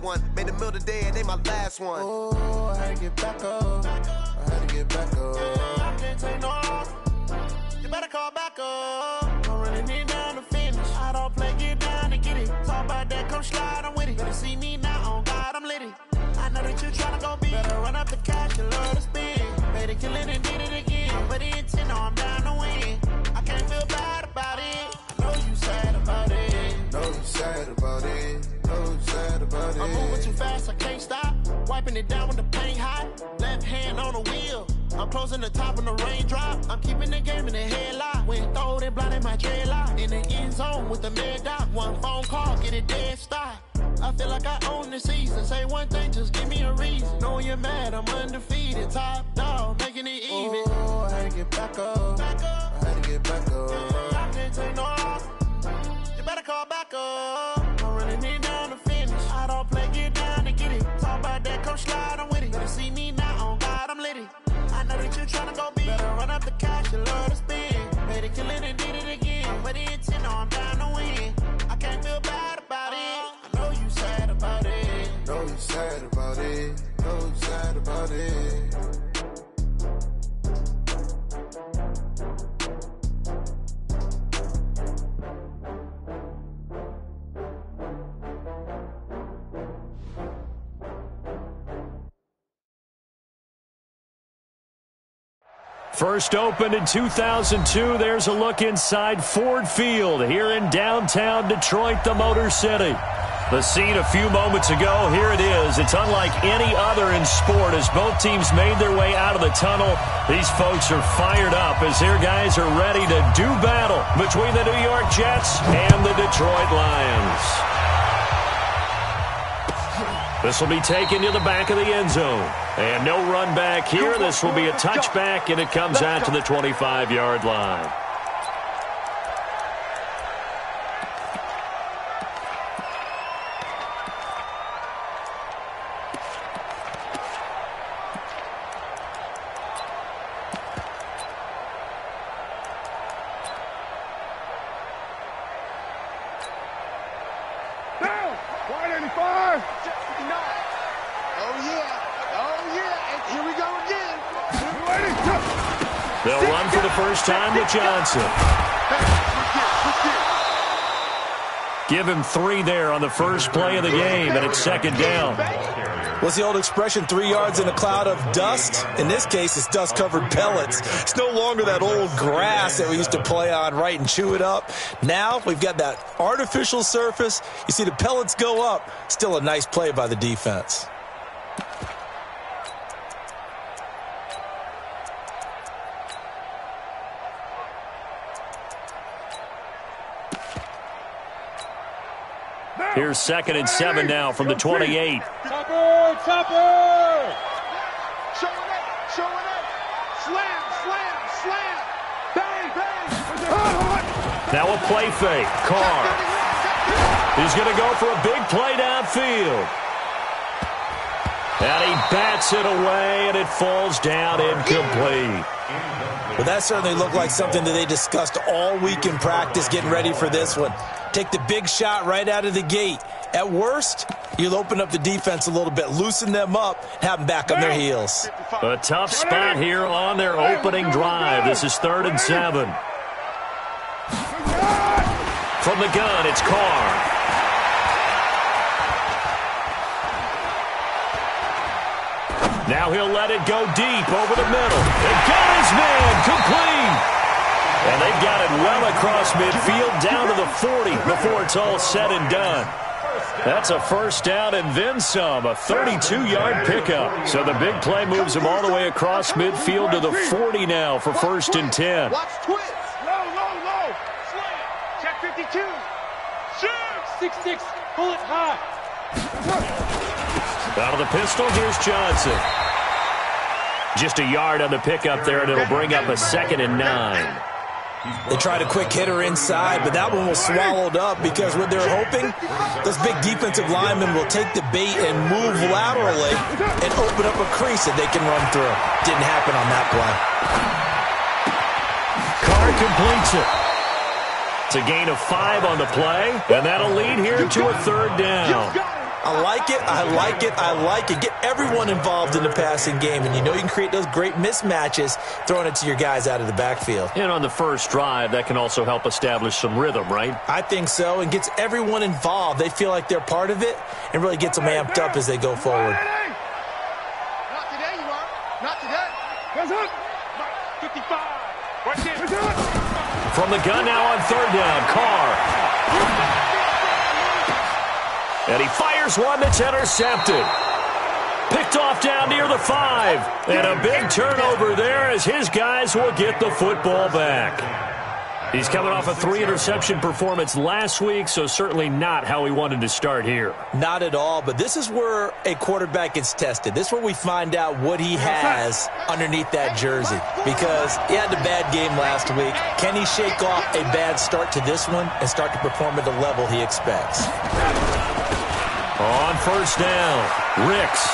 bad one. Made the middle today and they my last one. Oh, I had to get back up. I had to get back up. Yeah, I can't take no. You better call back up. I'm running it down to finish. I don't play, get down and get it. Talk about that, come slide, I'm with it. Better see me now, on God, I'm litty. I know that you tryna go big. Better run up the cash, you love to spend. It, kill it, and did it again. But the intent, no, I'm down to win. I can't feel bad about it. I know you sad about it. Know you sad about it. Know sad about it. I'm moving too fast, I can't stop. Wiping it down with the paint hot. Left hand on the wheel. I'm closing the top when the raindrop. I'm keeping the game in the headlock. When throwed and blinded my dreadlock. In the end zone with the mad dot. One phone call, get it dead stop. I feel like I own the season. Say one thing, just give me a reason. Knowing you're mad, I'm undefeated. Top dog, making it oh, even. Oh, I had to get back up. Back up. I had to get back up. I can't take no off. You better call back up. I'm running it down to finish. I don't play, get down to get it. Talk about that, come slide, I'm with it. Better see me now, on God, I'm litty. I know that you tryna go big. Better run up the cash, you love to spend. Made it, kill it, and did it again. But the intent, no, I'm down to win. I can't feel bad about it. I know you sad about it. Know you sad about it. Know you sad about it. First opened in 2002. There's a look inside Ford Field here in downtown Detroit, the Motor City. The scene a few moments ago, here it is. It's unlike any other in sport as both teams made their way out of the tunnel. These folks are fired up as their guys are ready to do battle between the New York Jets and the Detroit Lions. This will be taken to the back of the end zone. And no run back here. This will be a touchback, and it comes out to the 25-yard line. Down! 185! Oh yeah, oh yeah, and here we go again. Ready? They'll run for the first time to Johnson. Give him three there on the first play of the game, and it's second down. What's the old expression, three yards in a cloud of dust? In this case, it's dust-covered pellets. It's no longer that old grass that we used to play on, right, and chew it up. Now we've got that artificial surface. You see the pellets go up. Still a nice play by the defense. Here's second and seven now from the 28. Topper! Topper! Showing up, showing up. Slam, slam, slam. Bang, bang. Now a play fake. Carr. He's going to go for a big play downfield. And he bats it away, and it falls down incomplete. Well, that certainly looked like something that they discussed all week in practice getting ready for this one. Take the big shot right out of the gate. At worst, you'll open up the defense a little bit, loosen them up, have them back on their heels. A tough spot here on their opening drive. This is third and seven. From the gun, it's Carr. Now he'll let it go deep over the middle. And got his man complete. And they've got it well across midfield down to the 40 before it's all said and done. That's a first down and then some, a 32-yard pickup. So the big play moves them all the way across midfield to the 40 now for first and 10. Watch twist. Low, low, low! Slam! Check 52! Shoot! 6-6, pull it high! Out of the pistol, here's Johnson. Just a yard on the pickup there, and it'll bring up a second and nine. They tried a quick hitter inside, but that one was swallowed up because what they're hoping, this big defensive lineman will take the bait and move laterally and open up a crease that they can run through. Didn't happen on that play. Carr completes it. It's a gain of five on the play, and that'll lead here to a third down. I like it. I like it. I like it. Get everyone involved in the passing game, and you know you can create those great mismatches throwing it to your guys out of the backfield. And on the first drive, that can also help establish some rhythm, right? I think so, and gets everyone involved. They feel like they're part of it, and really gets them amped up as they go forward. Not today, you are. Not today. Hands up. 55. Watch it. From the gun now on third down, Carr. And he fires one that's intercepted. Picked off down near the five. And a big turnover there as his guys will get the football back. He's coming off a three-interception performance last week, so certainly not how he wanted to start here. Not at all, but this is where a quarterback gets tested. This is where we find out what he has underneath that jersey because he had a bad game last week. Can he shake off a bad start to this one and start to perform at the level he expects? On first down, Ricks.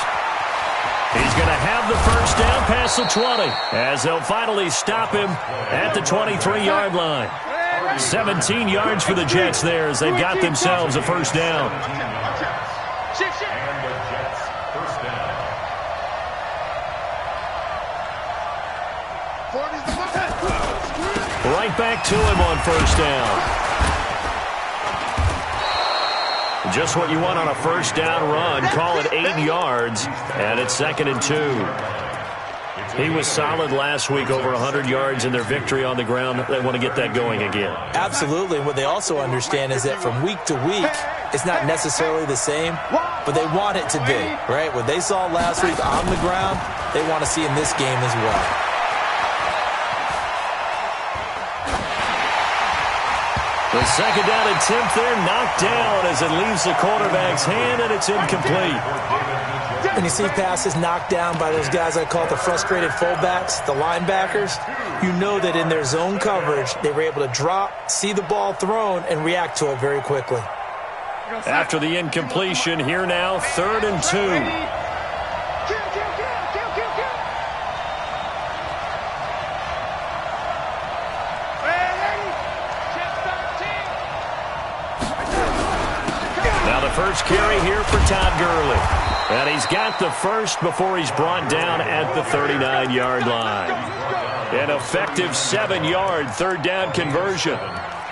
He's going to have the first down past the 20 as they'll finally stop him at the 23-yard line. 17 yards for the Jets there as they've got themselves a first down. Right back to him on first down. Just what you want on a first down run. Call it eight yards, and it's second and two. He was solid last week, over 100 yards in their victory on the ground. They want to get that going again. Absolutely. What they also understand is that from week to week, it's not necessarily the same, but they want it to be, right? What they saw last week on the ground, they want to see in this game as well. The second down attempt there knocked down as it leaves the quarterback's hand, and it's incomplete. And you see passes knocked down by those guys I call the frustrated fullbacks, the linebackers, you know that in their zone coverage, they were able to drop, see the ball thrown, and react to it very quickly. After the incompletion, here now, third and two. Kill, kill, kill, kill, kill, kill. Ready? Shift 13. Now the first carry here for Todd Gurley. And he's got the first before he's brought down at the 39-yard line. An effective seven-yard third down conversion.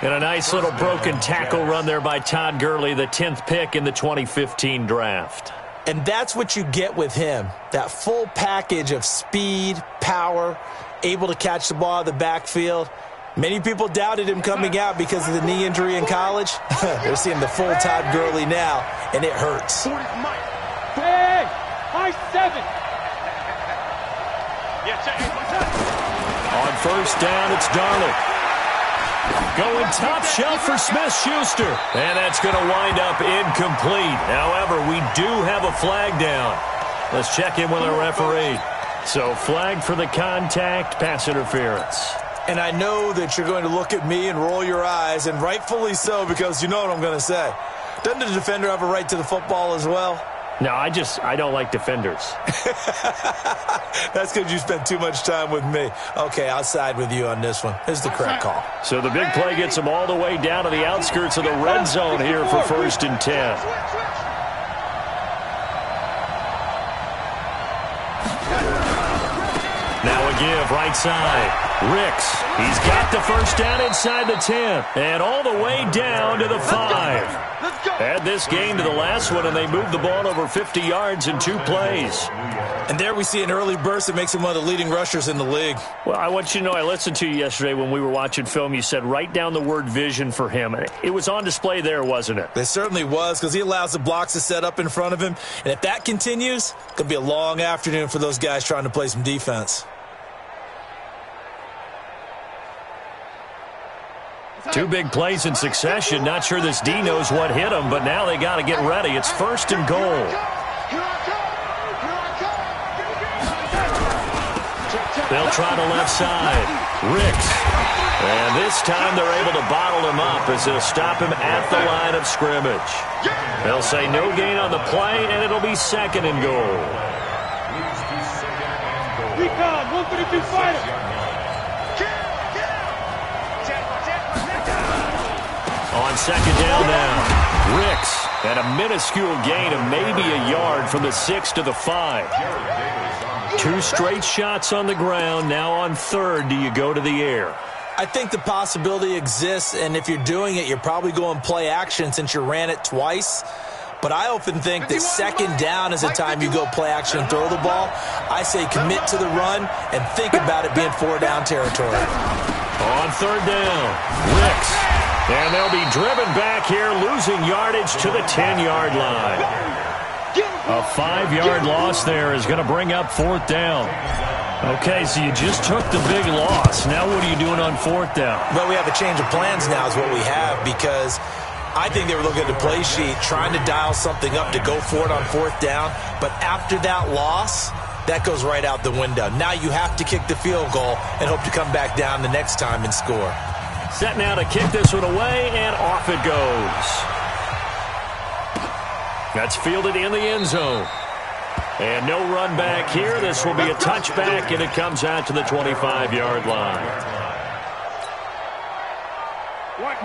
And a nice little broken tackle run there by Todd Gurley, the 10th pick in the 2015 draft. And that's what you get with him. That full package of speed, power, able to catch the ball of the backfield. Many people doubted him coming out because of the knee injury in college. They're seeing the full Todd Gurley now, and it hurts. Hey, high seven. Yeah, check it. On first down, it's Darnold. Going top shelf for Smith-Schuster. And that's going to wind up incomplete. However, we do have a flag down. Let's check in with our referee. So flag for the contact, pass interference. And I know that you're going to look at me and roll your eyes, and rightfully so, because you know what I'm going to say. Doesn't the defender have a right to the football as well? No, I just, I don't like defenders. That's because you spent too much time with me. Okay, I'll side with you on this one. Here's the correct call. So the big play gets them all the way down to the outskirts of the red zone here for first and 10. Give, right side. Ricks, he's got the first down inside the 10. And all the way down to the 5. Add this game to the last one, and they moved the ball over 50 yards in two plays. And there we see an early burst that makes him one of the leading rushers in the league. Well, I want you to know I listened to you yesterday when we were watching film. You said write down the word vision for him. And it was on display there, wasn't it? It certainly was because he allows the blocks to set up in front of him. And if that continues, it could be a long afternoon for those guys trying to play some defense. Two big plays in succession. Not sure this D knows what hit him, but now they got to get ready. It's first and goal. They'll try the left side. Ricks. And this time they're able to bottle him up as they'll stop him at the line of scrimmage. They'll say no gain on the play, and it'll be second and goal. Recon, 132 fighter. On second down now, Ricks. And a minuscule gain of maybe a yard from the six to the five. Two straight shots on the ground. Now on third, do you go to the air? I think the possibility exists, and if you're doing it, you're probably going play action since you ran it twice. But I often think that second down is the time you go play action and throw the ball. I say commit to the run and think about it being four down territory. On third down, Ricks. And they'll be driven back here, losing yardage to the 10-yard line. A five-yard loss there is going to bring up fourth down. Okay, so you just took the big loss. Now what are you doing on fourth down? Well, we have a change of plans now is what we have because I think they were looking at the play sheet, trying to dial something up to go for it on fourth down. But after that loss, that goes right out the window. Now you have to kick the field goal and hope to come back down the next time and score. Set now to kick this one away, and off it goes. That's fielded in the end zone. And no run back here. This will be a touchback, and it comes out to the 25-yard line.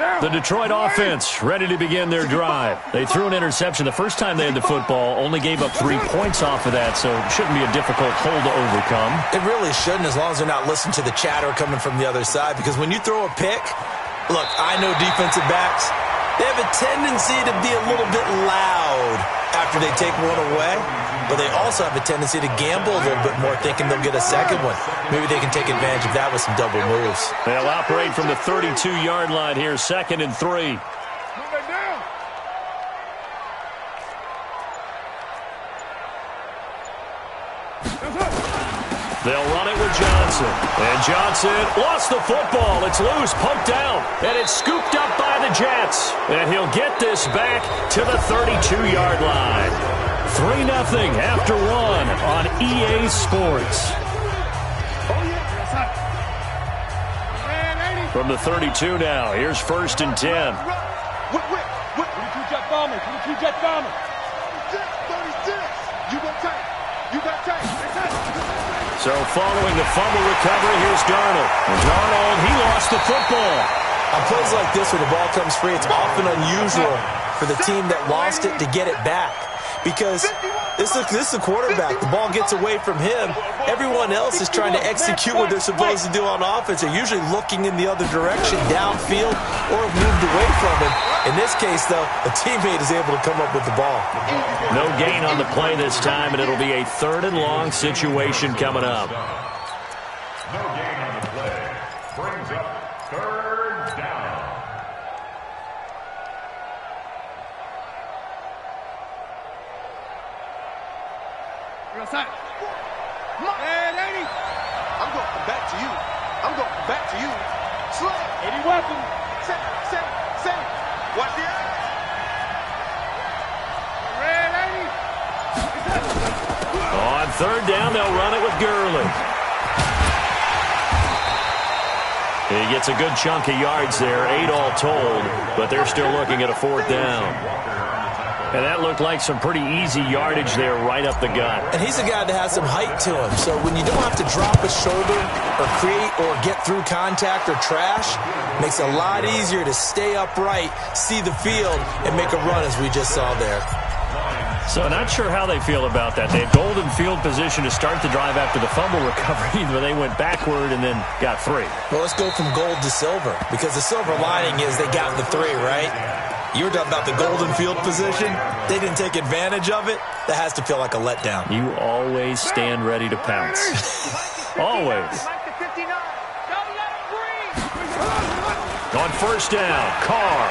The Detroit offense ready to begin their drive. They threw an interception the first time they had the football, only gave up three points off of that, so it shouldn't be a difficult hole to overcome. It really shouldn't as long as they're not listening to the chatter coming from the other side because when you throw a pick, look, I know defensive backs, they have a tendency to be a little bit loud after they take one away but they also have a tendency to gamble a little bit more, thinking they'll get a second one. Maybe they can take advantage of that with some double moves. They'll operate from the 32-yard line here, second and three. They'll run it with Johnson. And Johnson lost the football. It's loose, poked out, and it's scooped up by the Jets. And he'll get this back to the 32-yard line. 3 nothing after one on EA Sports. Oh, From the 32 now, here's first and 10. Whip, whip, whip. 22 jet bomber, 22 jet bomber. 36. You got tight. You got tight. So following the fumble recovery, here's Darnold. And Darnold, he lost the football. On plays like this where the ball comes free, it's often unusual for the team that lost it to get it back because this is, this is a quarterback. The ball gets away from him. Everyone else is trying to execute what they're supposed to do on offense. They're usually looking in the other direction, downfield, or have moved away from him. In this case, though, a teammate is able to come up with the ball. No gain on the play this time, and it'll be a third and long situation coming up. No gain on the play. Brings up third down. And 80. I'm going to come back to you. I'm going to come back to you. Slay. 80 weapon. Set, set, set. Watch the eye. Red 80. On third down, they'll run it with Gurley. He gets a good chunk of yards there, eight all told, but they're still looking at a fourth down. And that looked like some pretty easy yardage there right up the gut. And he's a guy that has some height to him. So when you don't have to drop a shoulder or create or get through contact or trash, makes it a lot easier to stay upright, see the field, and make a run as we just saw there. So I'm not sure how they feel about that. They had golden field position to start the drive after the fumble recovery, but they went backward and then got three. Well, let's go from gold to silver because the silver lining is they got the three, right? You were talking about the golden field position. They didn't take advantage of it. That has to feel like a letdown. You always stand ready to pounce. always. On first down, Carr.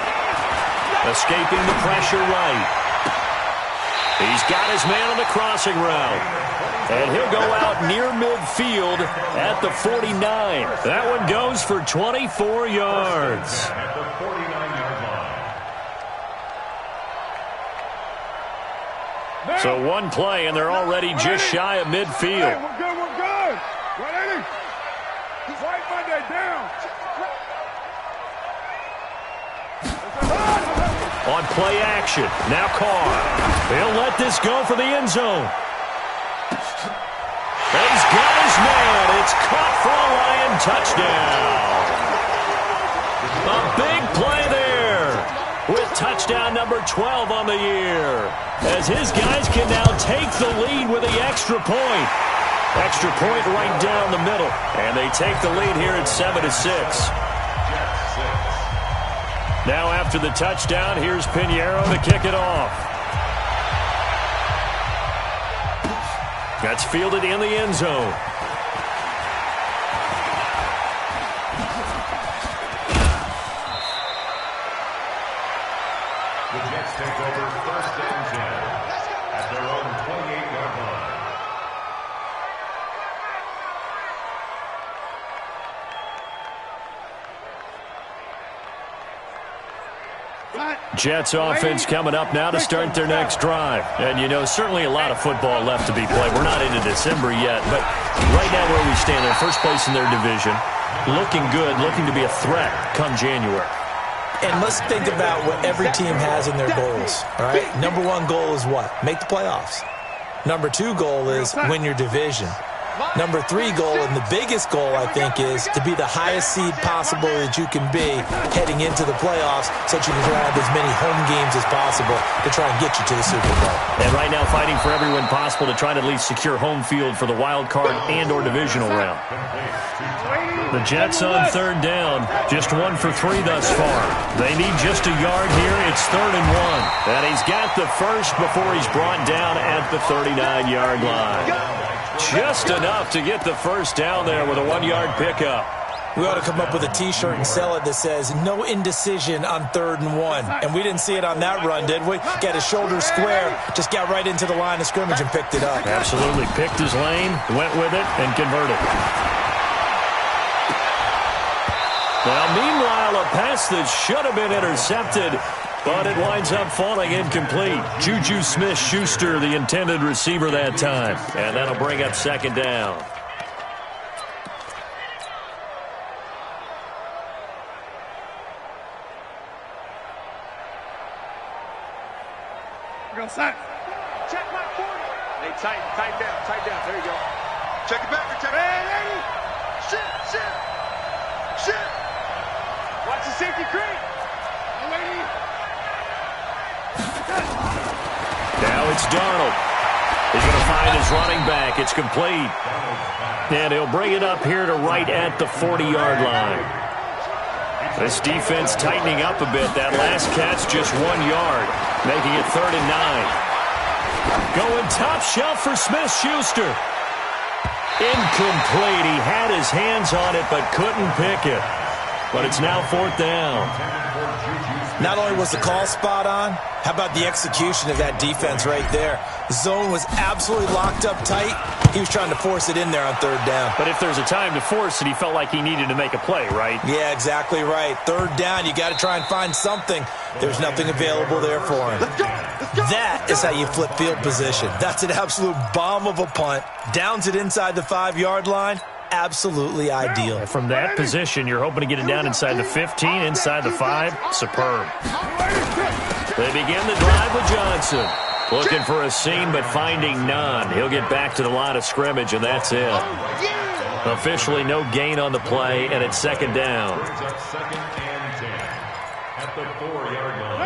Escaping the pressure right. He's got his man on the crossing route. And he'll go out near midfield at the 49. That one goes for 24 yards. So one play, and they're already just shy of midfield. Hey, we're good, we're good. 180. White Monday down. On play action, now Carr. He'll let this go for the end zone. He's got his man. It's caught for a Lion touchdown. A big play there with touchdown number 12 on the year. As his guys can now take the lead with the extra point. Extra point right down the middle. And they take the lead here at 7 to 6. Now after the touchdown, here's Piñeiro to kick it off. That's fielded in the end zone. Jets offense coming up now to start their next drive. And, you know, certainly a lot of football left to be played. We're not into December yet, but right now where we stand, they're first place in their division, looking good, looking to be a threat come January. And let's think about what every team has in their goals, all right? Number one goal is what? Make the playoffs. Number two goal is win your division. Number three goal, and the biggest goal, I think, is to be the highest seed possible that you can be heading into the playoffs so that you can grab as many home games as possible to try and get you to the Super Bowl. And right now fighting for every possible to try to at least secure home field for the wild card and or divisional round. The Jets on third down. Just one for three thus far. They need just a yard here. It's third and one. And he's got the first before he's brought down at the 39-yard line. Just enough to get the first down there with a one-yard pickup. We ought to come up with a T-shirt and sell it that says, no indecision on third and one. And we didn't see it on that run, did we? Got his shoulder square, just got right into the line of scrimmage and picked it up. Absolutely. Picked his lane, went with it, and converted. Now, meanwhile, a pass that should have been intercepted but it winds up falling incomplete. Juju Smith-Schuster, the intended receiver that time. And that'll bring up second down. Go, sack. Check my 40. Hey, tight, tight down, tight down. There you go. Check it back. Check it. Hey, Shit, shit, shit. Watch the safety creep. It's Darnold. He's going to find his running back. It's complete. And he'll bring it up here to right at the 40-yard line. This defense tightening up a bit. That last catch just one yard, making it third and nine. Going top shelf for Smith-Schuster. Incomplete. He had his hands on it but couldn't pick it. But it's now fourth down. Not only was the call spot on, how about the execution of that defense right there? The zone was absolutely locked up tight. He was trying to force it in there on third down. But if there's a time to force it, he felt like he needed to make a play, right? Yeah, exactly right. Third down, you got to try and find something. There's nothing available there for him. That is how you flip field position. That's an absolute bomb of a punt. Downs it inside the five-yard line absolutely ideal. From that position, you're hoping to get it down inside the 15, inside the 5. Superb. They begin the drive with Johnson. Looking for a seam, but finding none. He'll get back to the line of scrimmage, and that's it. Officially no gain on the play, and it's second down.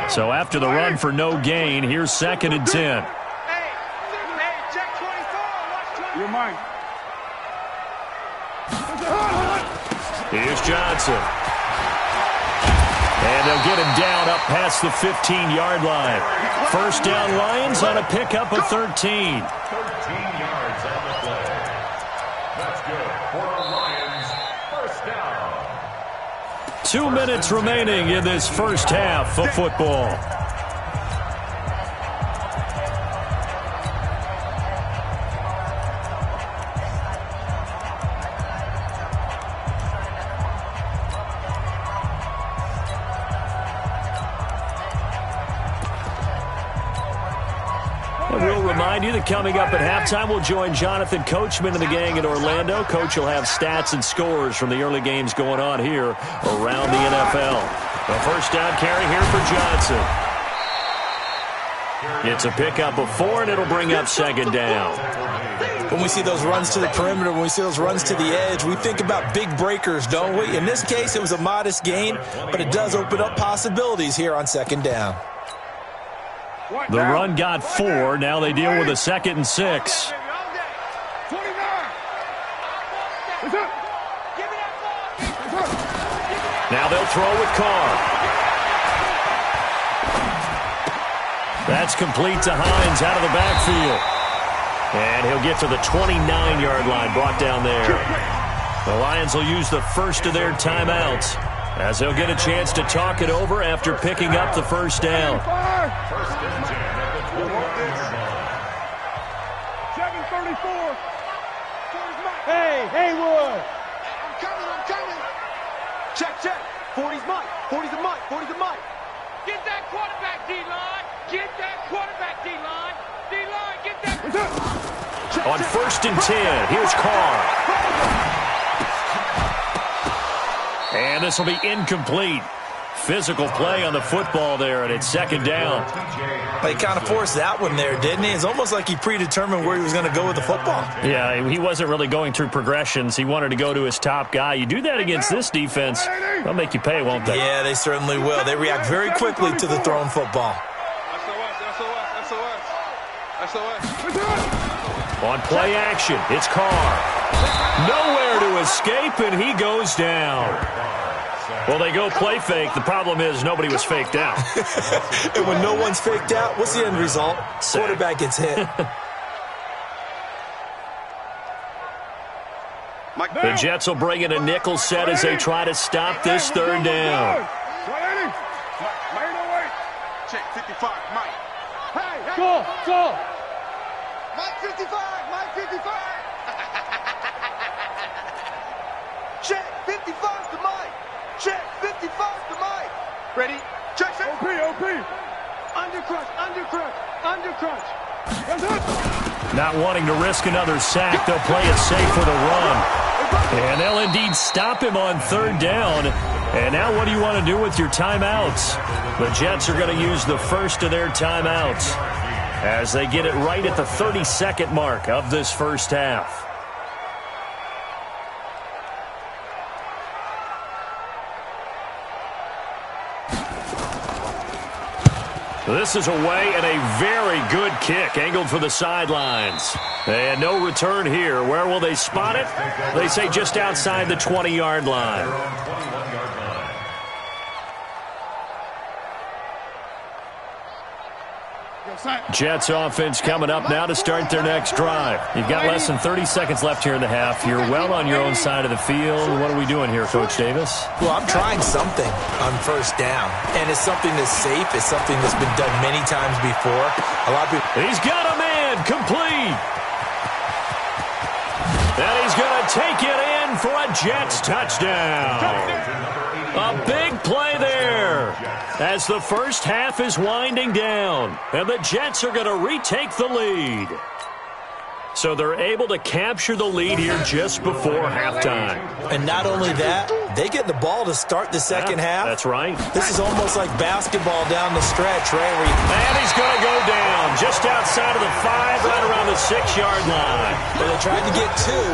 So after the run for no gain, here's second and 10. You're mine. Here's Johnson. And they'll get him down up past the 15-yard line. First down Lions on a pickup of 13. 13 yards on the play. That's good for the Lions. First down. Two minutes remaining in this first half of football. Remind you that coming up at halftime, we'll join Jonathan Coachman and the gang in Orlando. Coach will have stats and scores from the early games going on here around the NFL. The first down carry here for Johnson. It's a pickup of four, and it'll bring up second down. When we see those runs to the perimeter, when we see those runs to the edge, we think about big breakers, don't we? In this case, it was a modest gain, but it does open up possibilities here on second down. The run got four. Now they deal with a second and six. Now they'll throw with Carr. That's complete to Hines out of the backfield. And he'll get to the 29-yard line, brought down there. The Lions will use the first of their timeouts as they'll get a chance to talk it over after picking up the first down. First and 10 at the 21-yard line. 734. Hey, Haywood. I'm coming, I'm coming. Check, check. 40's Mike. 40's a Mike. 40's a Mike. Get that quarterback, D-line. Get that quarterback, D-line. D-line, get that. On first and 10, here's Carr. And this will be incomplete. Physical play on the football there, and it's second down. But He kind of forced that one there, didn't he? It's almost like he predetermined where he was going to go with the football. Yeah, he wasn't really going through progressions. He wanted to go to his top guy. You do that against this defense, they'll make you pay, won't they? Yeah, they certainly will. They react very quickly to the thrown football. SOS, SOS, SOS, SOS. On play action, it's Carr. Nowhere to escape, and he goes down. Well, they go play fake. The problem is nobody was faked out. and when no one's faked out, what's the end result? Sack. Quarterback gets hit. The Jets will bring in a nickel set as they try to stop this third down. Check 55, Mike. Hey, hey. Go, go. Mike 55, Mike 55. Check 55 to Mike. Check 55 to Mike. Ready? Check, check. OP, OP. Undercrunch, undercrunch, undercrunch. That's it. Not wanting to risk another sack, they'll play it safe with a run. And they'll indeed stop him on third down. And now what do you want to do with your timeouts? The Jets are going to use the first of their timeouts as they get it right at the 30-second mark of this first half. This is away and a very good kick angled for the sidelines. And no return here. Where will they spot it? They say just outside the 20-yard line. 21-yard line. Jets offense coming up now to start their next drive. You've got less than 30 seconds left here in the half. You're well on your own side of the field. What are we doing here, Coach Davis? Well, I'm trying something on first down, and it's something that's safe. It's something that's been done many times before. A lot of people. He's got a man complete. And he's going to take it in for a Jets touchdown. A big play there as the first half is winding down. And the Jets are going to retake the lead. So they're able to capture the lead here just before halftime. And not only that, they get the ball to start the second Yeah, half. That's right. This is almost like basketball down the stretch, right? Where And he's going to go down just outside of the five, right around the six-yard line. where they tried to get two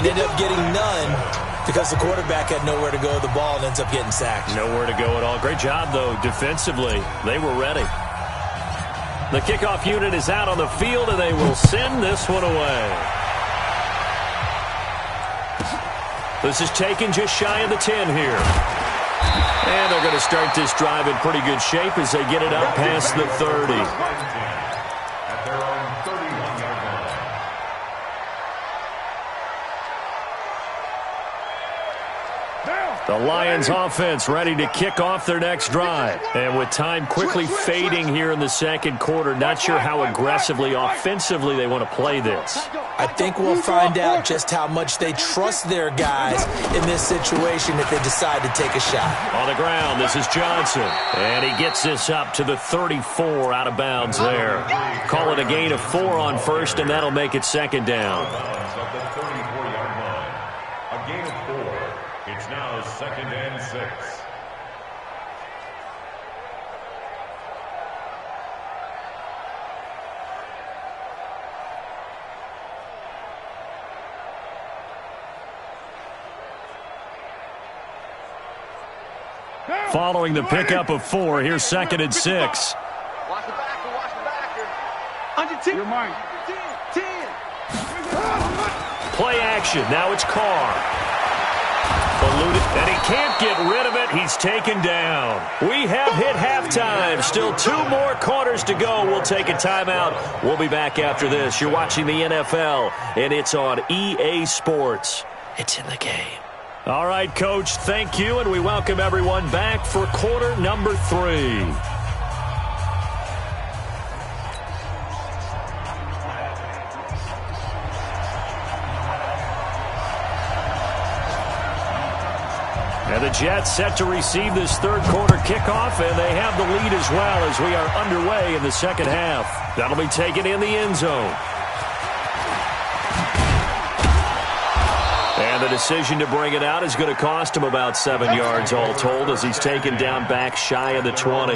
and ended up getting none because the quarterback had nowhere to go the ball and ends up getting sacked. Nowhere to go at all. Great job, though, defensively. They were ready. The kickoff unit is out on the field, and they will send this one away. This is taken just shy of the 10 here. And they're going to start this drive in pretty good shape as they get it up past the 30. The Lions offense ready to kick off their next drive. And with time quickly fading here in the second quarter, not sure how aggressively offensively they want to play this. I think we'll find out just how much they trust their guys in this situation if they decide to take a shot. On the ground, this is Johnson. And he gets this up to the 34 out of bounds there. Call it a gain of four on first, and that'll make it second down. second and six. Following the pickup of four, here's second and six. Watch the back, watch the back. Under 10. Your mind. 10, 10. Play action. Now it's Carr. Eluded, and he can't get rid of it. He's taken down. We have hit halftime. Still two more quarters to go. We'll take a timeout. We'll be back after this. You're watching the NFL, and it's on EA Sports. It's in the game. All right, Coach, thank you, and we welcome everyone back for quarter number three. And the Jets set to receive this third quarter kickoff, and they have the lead as well as we are underway in the second half. That'll be taken in the end zone. And the decision to bring it out is going to cost him about seven yards all told as he's taken down back shy of the 20.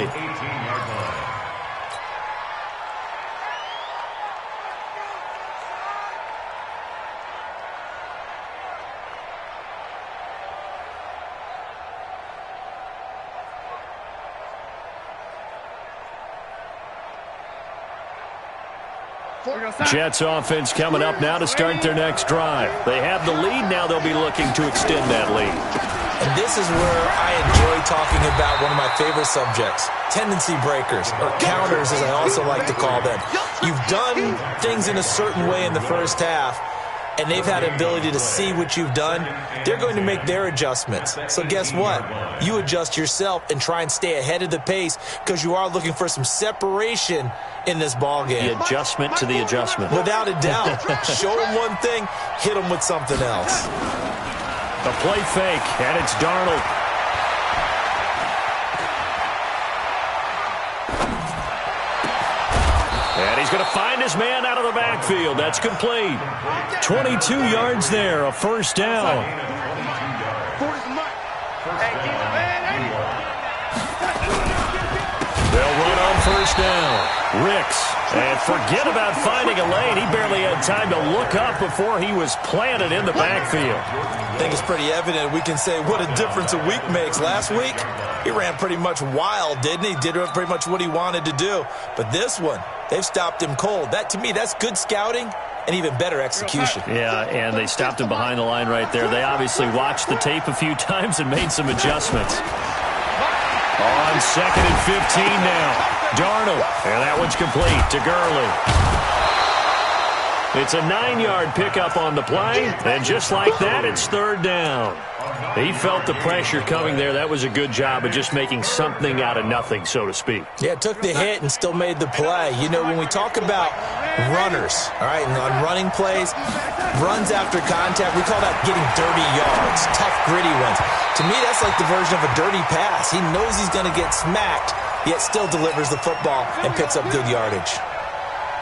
Jets offense coming up now to start their next drive. They have the lead. Now they'll be looking to extend that lead. And this is where I enjoy talking about one of my favorite subjects, tendency breakers, or counters as I also like to call them. You've done things in a certain way in the first half, and they've had an ability to see what you've done. They're going to make their adjustments. So guess what? You adjust yourself and try and stay ahead of the pace because you are looking for some separation in this ball game. The adjustment to the adjustment. Without a doubt. Show them one thing, hit them with something else. The play fake, and it's Darnold. Going to find his man out of the backfield. That's complete. 22 yards there, a first down. 40's the mic. Hey, keep it, man. Hey. They'll run on first down. Ricks. And forget about finding a lane. He barely had time to look up before he was planted in the backfield. I think it's pretty evident we can say what a difference a week makes. Last week, he ran pretty much wild, didn't he? Did pretty much what he wanted to do. But this one, they've stopped him cold. That, to me, that's good scouting and even better execution. Yeah, and they stopped him behind the line right there. They obviously watched the tape a few times and made some adjustments. On second and 15 now. Darnold. And that one's complete to Gurley. It's a nine-yard pickup on the play, and just like that, it's third down. He felt the pressure coming there. That was a good job of just making something out of nothing, so to speak. Yeah, took the hit and still made the play. You know, when we talk about runners, all right, and on running plays, runs after contact, we call that getting dirty yards, tough, gritty ones. To me, that's like the version of a dirty pass. He knows he's going to get smacked, yet still delivers the football and picks up good yardage.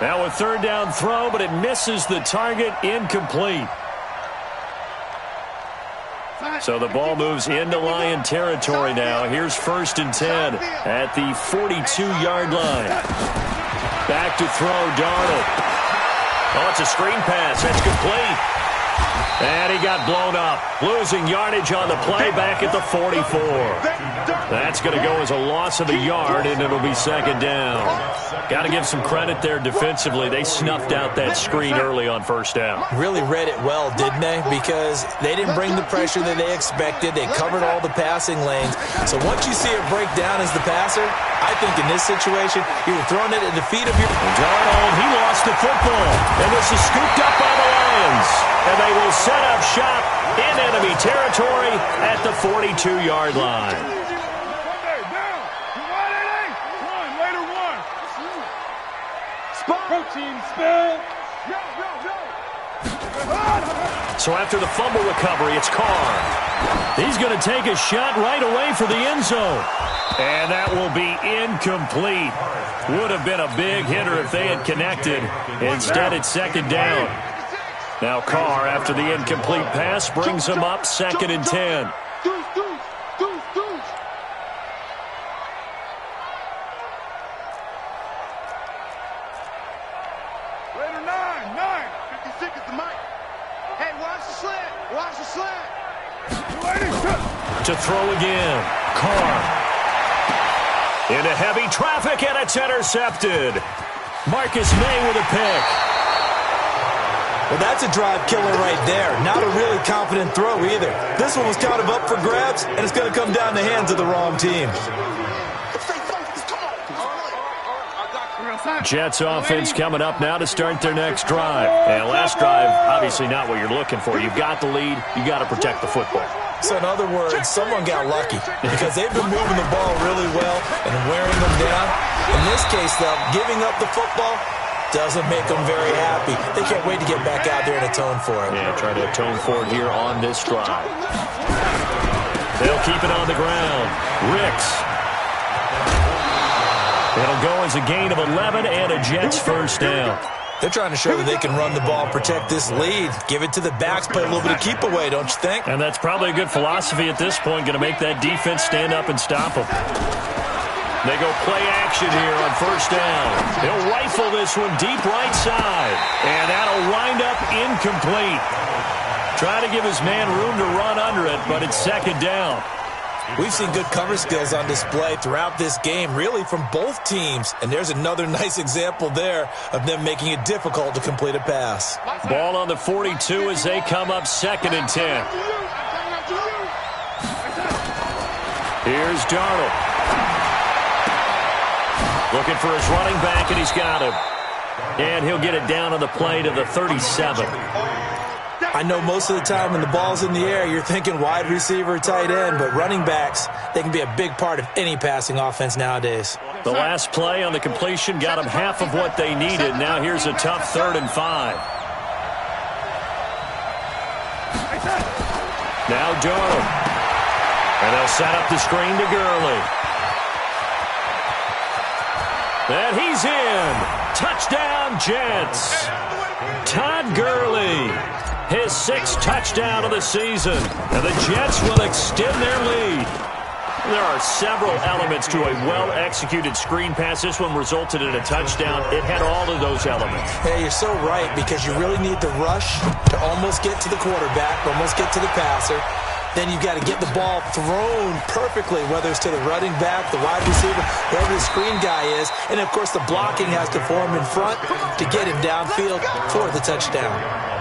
Now a third down throw, but it misses the target incomplete. So the ball moves into Lion territory now. Here's first and 10 at the 42-yard line. Back to throw, Darnold. Oh, it's a screen pass. That's complete. And he got blown up. Losing yardage on the play back at the 44. That's going to go as a loss of a yard, and it'll be second down. Got to give some credit there defensively. They snuffed out that screen early on first down. Really read it well, didn't they? Because they didn't bring the pressure that they expected. They covered all the passing lanes. So once you see it break down as the passer, I think in this situation, you were throwing it at the feet of your... Darnold, he lost the football. And this is scooped up by the Lions. And they will set up shop in enemy territory at the 42-yard line. Protein spill. So after the fumble recovery, it's Carr. He's going to take a shot right away for the end zone. And that will be incomplete. Would have been a big hitter if they had connected. Instead, it's second down. Now Carr, after the incomplete pass, brings him up second and 10. Deuce, deuce, deuce, deuce. Raider nine, nine. 56 is the mic. Hey, watch the slant. Watch the slant. To throw again. Carr. Into heavy traffic, and it's intercepted. Marcus Maye with a pick. Well, that's a drive killer right there. Not a really confident throw either. This one was kind of up for grabs, and it's going to come down the hands of the wrong team. Jets offense coming up now to start their next drive. And last drive, obviously not what you're looking for. You've got the lead. you got to protect the football. So in other words, someone got lucky because they've been moving the ball really well and wearing them down. In this case, though, giving up the football doesn't make them very happy. They can't wait to get back out there and atone for it. Yeah, try to atone for it here on this drive. They'll keep it on the ground. Ricks It'll go as a gain of 11 and a Jets first down. They're trying to show that they can run the ball, protect this lead, give it to the backs, play a little bit of keep away, don't you think? And that's probably a good philosophy at this point, going to make that defense stand up and stop them. They go play action here on first down. He'll rifle this one deep right side. And that'll wind up incomplete. Trying to give his man room to run under it, but it's second down. We've seen good cover skills on display throughout this game, really from both teams. And there's another nice example there of them making it difficult to complete a pass. Ball on the 42 as they come up second and 10. Here's Darnold. Looking for his running back, and he's got him. And he'll get it down on the play to the 37. I know most of the time when the ball's in the air, you're thinking wide receiver, tight end, but running backs, they can be a big part of any passing offense nowadays. The last play on the completion got them half of what they needed. Now here's a tough third and five. Now Darnold. And they'll set up the screen to Gurley. And he's in. Touchdown, Jets. Todd Gurley his sixth touchdown of the season. And the Jets will extend their lead. There are several elements to a well-executed screen pass. This one resulted in a touchdown. It had all of those elements. Hey, you're so right because you really need the rush to almost get to the quarterback, almost get to the passer. Then you've got to get the ball thrown perfectly, whether it's to the running back, the wide receiver, whoever the screen guy is. And, of course, the blocking has to form in front to get him downfield for the touchdown.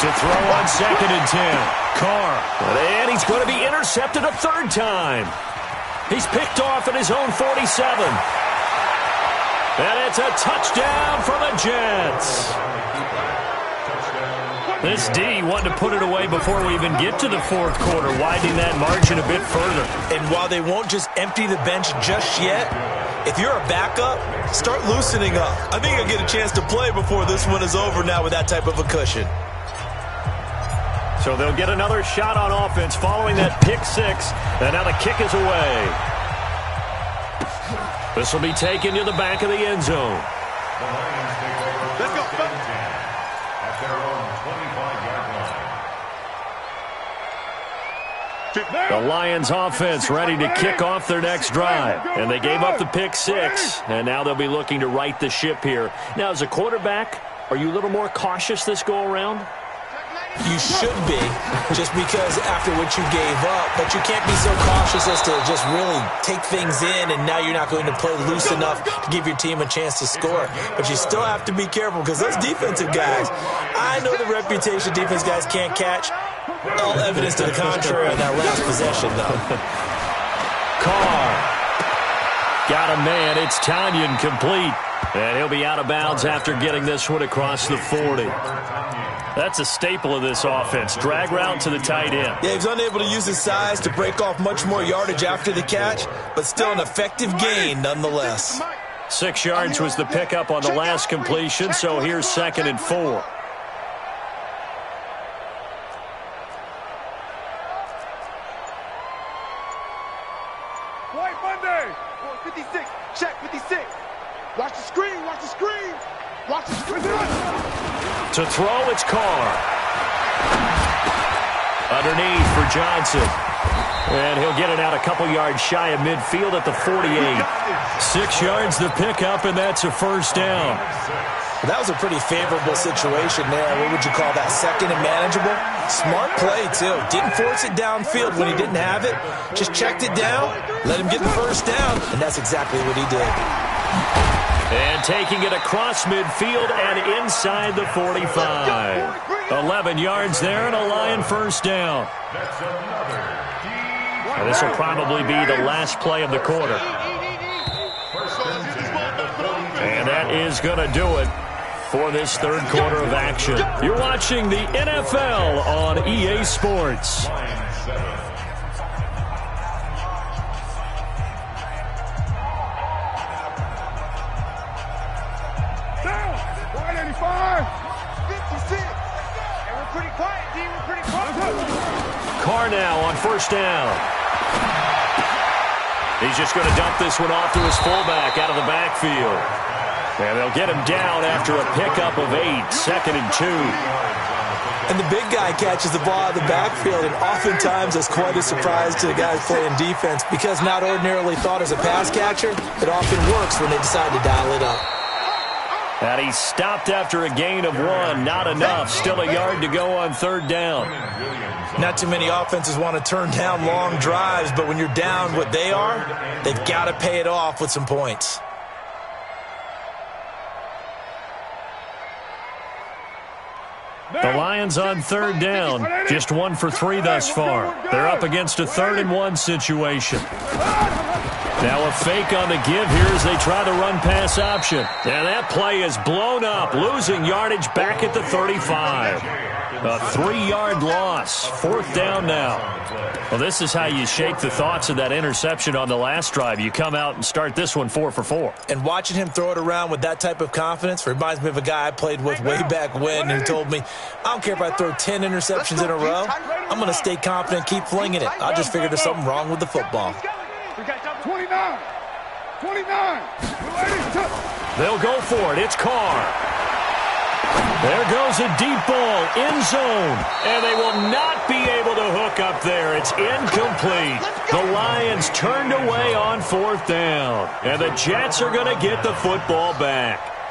to throw on second and 10. Carr. And he's going to be intercepted a third time. He's picked off at his own 47. And it's a touchdown for the Jets. This D wanted to put it away before we even get to the fourth quarter, widening that margin a bit further. And while they won't just empty the bench just yet, if you're a backup, start loosening up. I think you'll get a chance to play before this one is over now with that type of a cushion. So they'll get another shot on offense following that pick six. And now the kick is away. This will be taken to the back of the end zone. Let's go. At their own 25-yard line. The Lions offense ready to kick off their next drive. And they gave up the pick six. And now they'll be looking to right the ship here. Now, as a quarterback, are you a little more cautious this go around? You should be, just because after what you gave up, but you can't be so cautious as to just really take things in and now you're not going to play loose enough to give your team a chance to score. But you still have to be careful because those defensive guys, I know the reputation defense guys can't catch. All evidence to the contrary on that last possession, though. Carr. Got a man. It's Tonyan complete. And he'll be out of bounds after getting this one across the 40. That's a staple of this offense. Drag route to the tight end. Yeah, he's unable to use his size to break off much more yardage after the catch, but still an effective gain nonetheless. Six yards was the pickup on the last completion, so here's second and four. To throw, it's Carr. Underneath for Johnson. And he'll get it out a couple yards shy of midfield at the 48. Six yards the pickup, and that's a first down. That was a pretty favorable situation there. What would you call that? Second and manageable? Smart play, too. Didn't force it downfield when he didn't have it. Just checked it down, let him get the first down, and that's exactly what he did. And taking it across midfield and inside the 45. 11 yards there and a Lion first down. And this will probably be the last play of the quarter. And that is going to do it for this third quarter of action. You're watching the NFL on EA Sports. Now on first down. He's just going to dump this one off to his fullback out of the backfield. And they'll get him down after a pickup of eight, second and two. And the big guy catches the ball out of the backfield, and oftentimes it's quite a surprise to the guys playing defense because not ordinarily thought as a pass catcher, it often works when they decide to dial it up. And he stopped after a gain of one. Not enough. Still a yard to go on third down. Not too many offenses want to turn down long drives, but when you're down what they are, they've got to pay it off with some points. The Lions on third down. Just one for three thus far. They're up against a third and one situation. Now a fake on the give here as they try to run pass option. And that play is blown up, losing yardage back at the 35. A three-yard loss. Fourth down now. Well, this is how you shake the thoughts of that interception on the last drive. You come out and start this one four for four. And watching him throw it around with that type of confidence reminds me of a guy I played with way back when who told me, I don't care if I throw 10 interceptions in a row. I'm going to stay confident, keep flinging it. I just figured there's something wrong with the football. 29. 29. They'll go for it. It's Carr. There goes a deep ball, in zone, and they will not be able to hook up there. It's incomplete. The Lions turned away on fourth down, and the Jets are going to get the football back.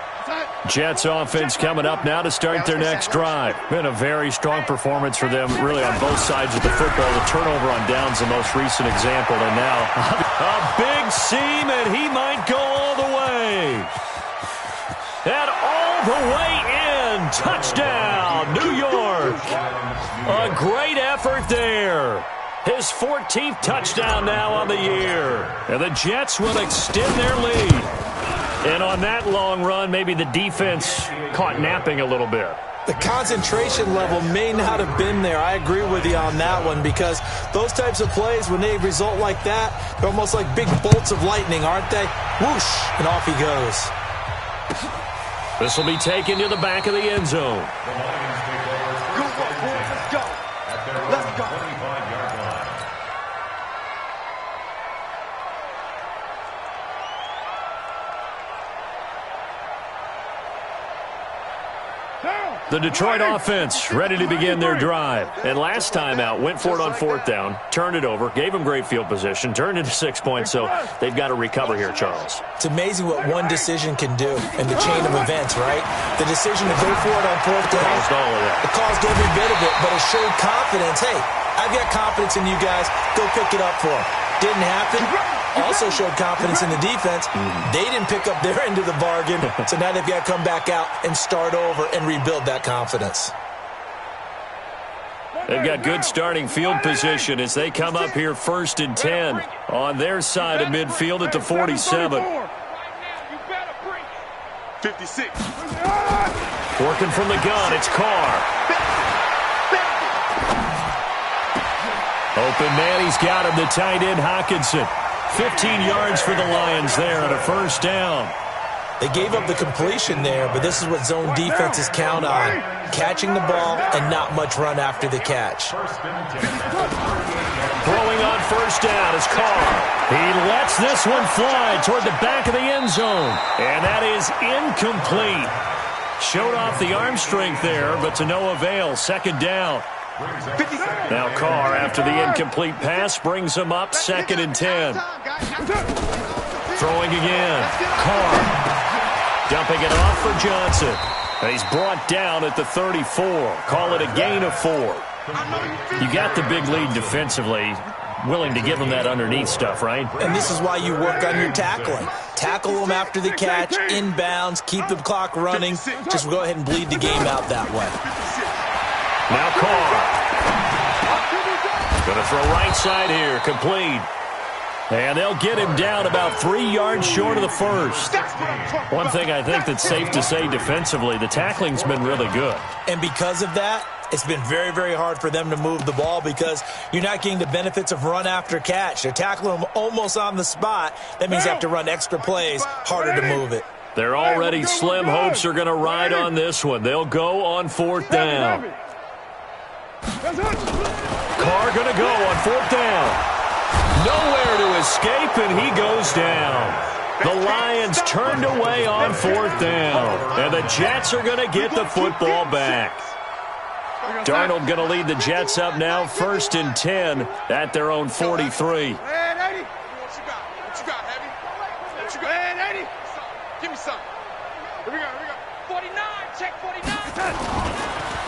Jets offense coming up now to start their next drive. Been a very strong performance for them, really on both sides of the football. The turnover on downs, the most recent example, and now a big seam, and he might go all the way. And all the way in. Touchdown, New York. A great effort there. His 14th touchdown now on the year. And the Jets will extend their lead. And on that long run, maybe the defense caught napping a little bit. The concentration level may not have been there. I agree with you on that one because those types of plays, when they result like that, they're almost like big bolts of lightning, aren't they? Whoosh, and off he goes. This will be taken to the back of the end zone. The Detroit offense ready to begin their drive. And last time out, went for it on fourth down, turned it over, gave them great field position, turned into six points, so they've got to recover here, Charles. It's amazing what one decision can do in the chain of events, right? The decision to go for it on fourth down. Caused all of that. It caused every bit of it, but it showed confidence. Hey, I've got confidence in you guys. Go pick it up for them. Didn't happen. Also showed confidence in the defense. Mm-hmm. They didn't pick up their end of the bargain, so now they've got to come back out and start over and rebuild that confidence. They've got good starting field position as they come up here first and 10 on their side of midfield at the 47. 56. Working from the gun, it's Carr. Open man, he's got him, the tight end, Hockenson. 15 yards for the Lions there on a first down. They gave up the completion there, but this is what zone defenses count on. Catching the ball and not much run after the catch. Throwing on first down is Carr. He lets this one fly toward the back of the end zone. And that is incomplete. Showed off the arm strength there, but to no avail. Second down. Now Carr, after the incomplete pass, brings him up second and ten. Throwing again. Carr. Dumping it off for Johnson. And he's brought down at the 34. Call it a gain of four. You got the big lead defensively. Willing to give him that underneath stuff, right? And this is why you work on your tackling. Tackle them after the catch, inbounds, keep the clock running. Just go ahead and bleed the game out that way. Now Carr. Going to throw right side here. Complete. And they'll get him down about three yards short of the first. One thing I think that's safe to say defensively, the tackling's been really good. And because of that, it's been very, very hard for them to move the ball because you're not getting the benefits of run after catch. They're tackling them almost on the spot. That means they have to run extra plays, harder to move it. They're already slim hopes are going to ride on this one. They'll go on fourth down. Carr going to go on fourth down. Nowhere to escape, and he goes down. The Lions turned away on fourth down, and the Jets are going to get the football back. Darnold going to lead the Jets up now, first and 10 at their own 43.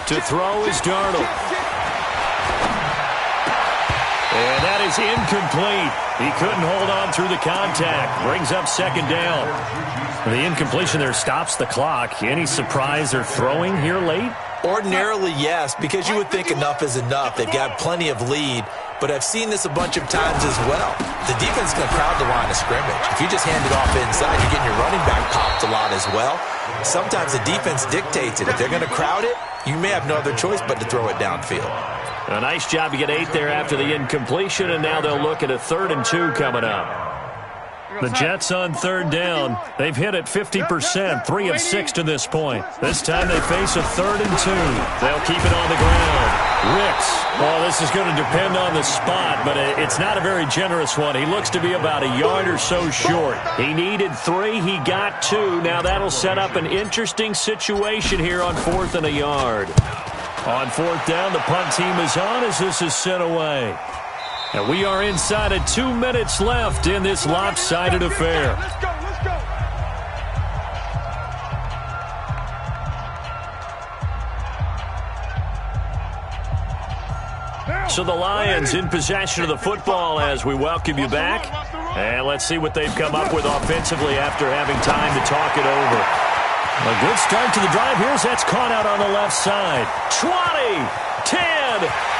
To throw is Darnold. And that is incomplete. He couldn't hold on through the contact. Brings up second down. The incompletion there stops the clock. Any surprise they're throwing here late? Ordinarily, yes, because you would think enough is enough. They've got plenty of lead, but I've seen this a bunch of times as well. The defense to crowd the line of scrimmage. If you just hand it off inside, you're getting your running back popped a lot as well. Sometimes the defense dictates it. If they're going to crowd it, you may have no other choice but to throw it downfield. A nice job to get eight there after the incompletion, and now they'll look at a third and two coming up. The Jets on third down. They've hit it 50%, three of six to this point. This time they face a third and two. They'll keep it on the ground. Ricks. Well, this is going to depend on the spot, but it's not a very generous one. He looks to be about a yard or so short. He needed three. He got two. Now that'll set up an interesting situation here on fourth and a yard. On fourth down, the punt team is on as this is sent away. And we are inside of two minutes left in this lopsided affair. So the Lions in possession of the football as we welcome you back. And let's see what they've come up with offensively after having time to talk it over. A good start to the drive. Here's that's caught out on the left side. 20, 10,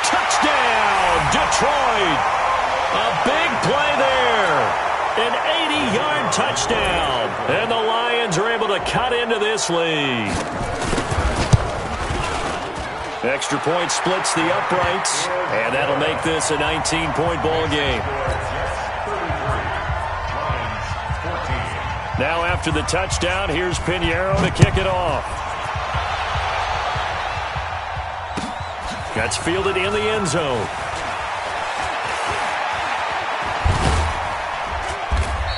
touchdown, Detroit. A big play there. An 80-yard touchdown. And the Lions are able to cut into this lead. Extra point splits the uprights, and that'll make this a 19-point ball game. Now after the touchdown, here's Piñeiro to kick it off. Gets fielded in the end zone.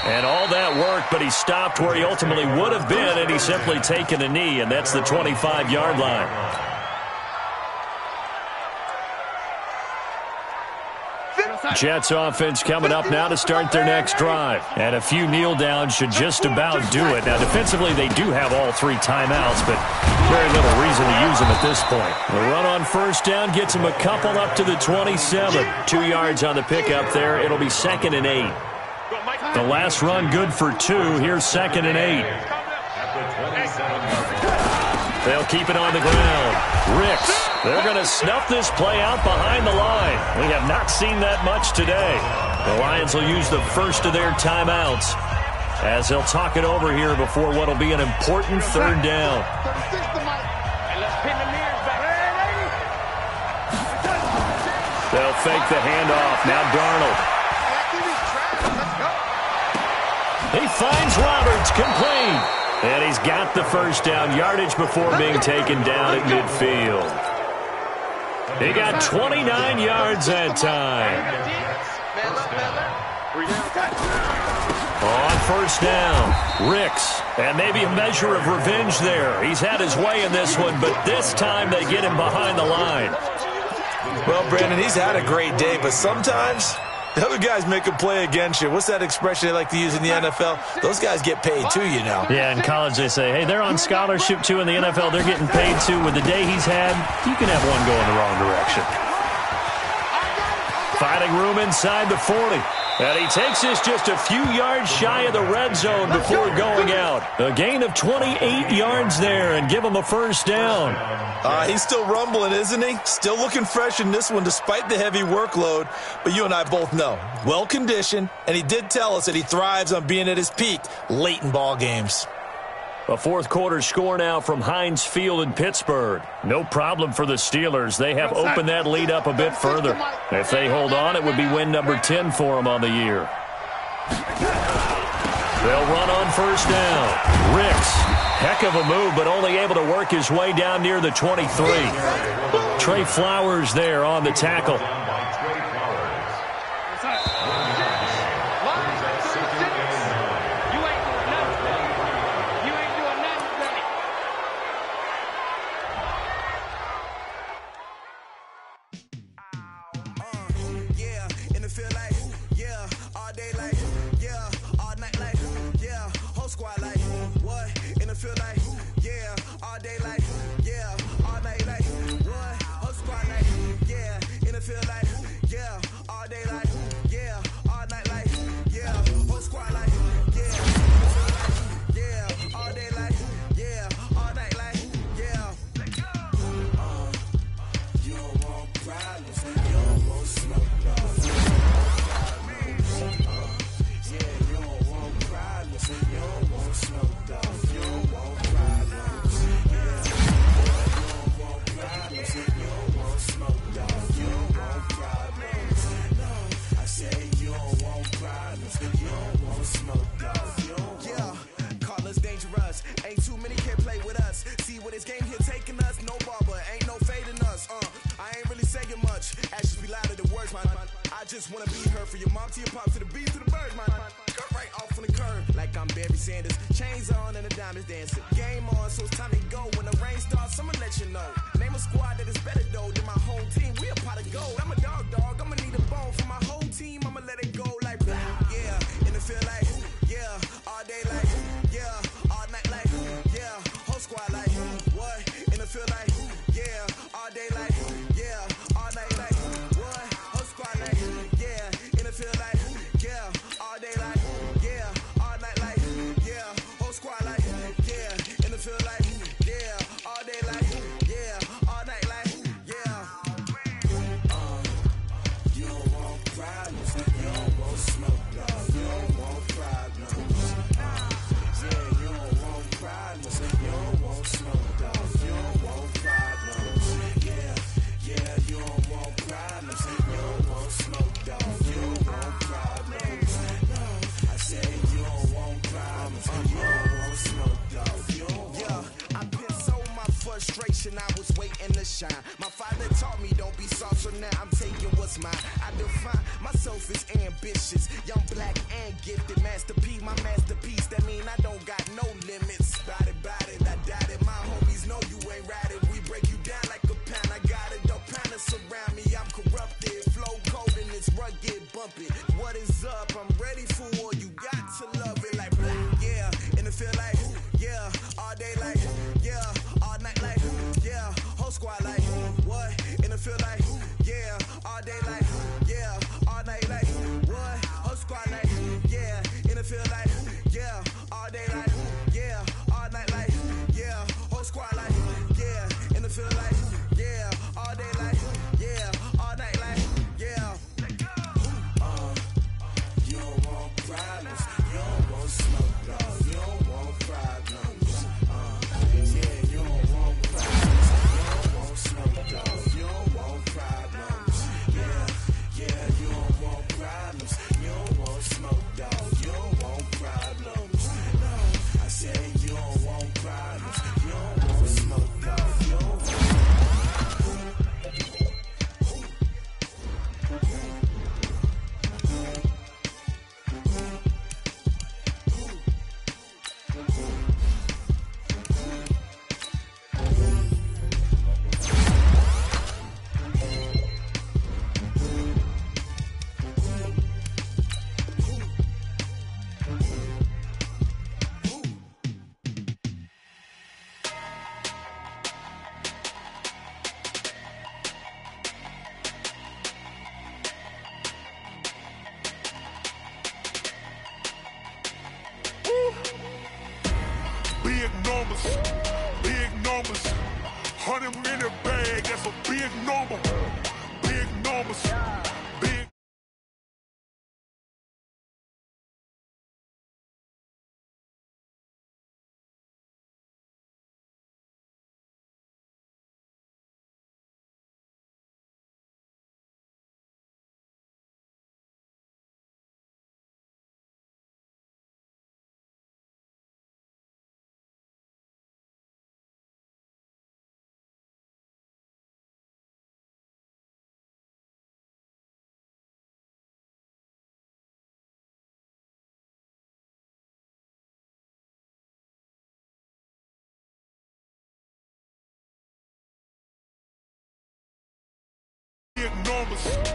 And all that work, but he stopped where he ultimately would have been, and he simply taken a knee, and that's the 25-yard line. Jets offense coming up now to start their next drive. And a few kneel downs should just about do it. Now, defensively, they do have all three timeouts, but very little reason to use them at this point. The run on first down gets them a couple up to the 27. Two yards on the pickup there. It'll be second and eight. The last run good for two. Here's second and eight. They'll keep it on the ground. Ricks they're going to snuff this play out behind the line. We have not seen that much today. The Lions will use the first of their timeouts as they'll talk it over here before what will be an important third down. They'll fake the handoff. Now Darnold. He finds Roberts complete. And he's got the first down yardage before being taken down at midfield. He got 29 yards that time. On first down, Ricks And maybe a measure of revenge there. He's had his way in this one, but this time they get him behind the line. Well, Brandon, he's had a great day, but sometimes the other guys make a play against you. What's that expression they like to use in the NFL? Those guys get paid too, you know. Yeah, in college they say, hey, they're on scholarship too. In the NFL, they're getting paid too. With the day he's had, you can have one go in the wrong direction. Finding room inside the 40. And he takes this just a few yards shy of the red zone before going out. A gain of 28 yards there and give him a first down. Uh, he's still rumbling, isn't he? Still looking fresh in this one despite the heavy workload. But you and I both know, well-conditioned, and he did tell us that he thrives on being at his peak late in ball games. A fourth quarter score now from Heinz Field in Pittsburgh. No problem for the Steelers. They have opened that lead up a bit further. If they hold on, it would be win number 10 for them on the year. They'll run on first down. Ricks, heck of a move, but only able to work his way down near the 23. Trey Flowers there on the tackle. Numbers.